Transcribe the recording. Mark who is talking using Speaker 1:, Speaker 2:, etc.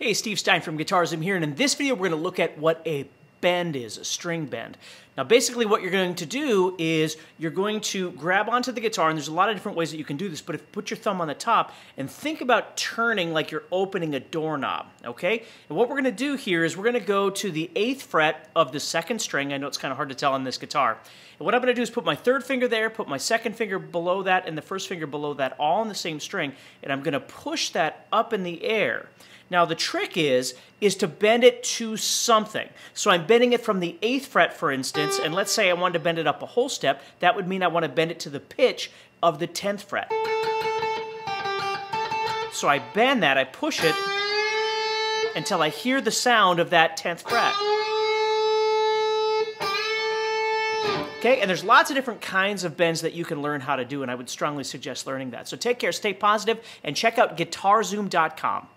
Speaker 1: Hey, Steve Stine from GuitarZoom here, and in this video we're going to look at what a bend is, a string bend. Now basically what you're going to do is you're going to grab onto the guitar, and there's a lot of different ways that you can do this, but if you put your thumb on the top and think about turning like you're opening a doorknob, okay? And what we're going to do here is we're going to go to the 8th fret of the second string. I know it's kind of hard to tell on this guitar. And what I'm going to do is put my third finger there, put my second finger below that, and the first finger below that, all on the same string, and I'm going to push that up in the air. Now the trick is, is to bend it to something. So I'm bending it from the 8th fret, for instance, and let's say I wanted to bend it up a whole step, that would mean I want to bend it to the pitch of the 10th fret. So I bend that, I push it until I hear the sound of that 10th fret. Okay, and there's lots of different kinds of bends that you can learn how to do, and I would strongly suggest learning that. So take care, stay positive, and check out guitarzoom.com.